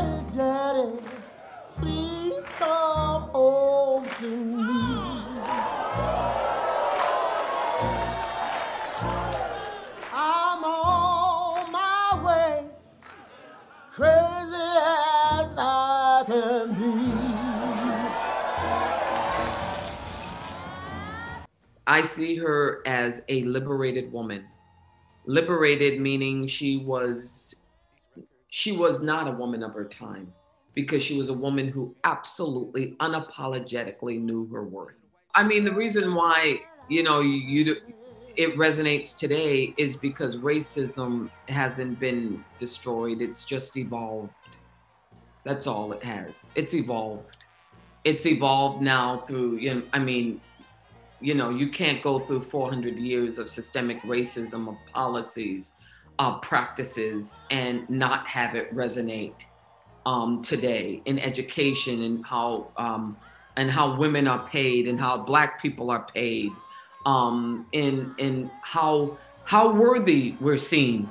Daddy, Daddy, please come home to me. I'm on my way, crazy as I can be. I see her as a liberated woman. Liberated meaning she was she was not a woman of her time because she was a woman who absolutely unapologetically knew her worth. I mean, the reason why, you know, you, you it resonates today is because racism hasn't been destroyed, it's just evolved. That's all it has. It's evolved. It's evolved now through, you know, I mean, you know, you can't go through 400 years of systemic racism of policies, uh, practices, and not have it resonate um, today in education and how um, and how women are paid and how Black people are paid, um, in in how how worthy we're seen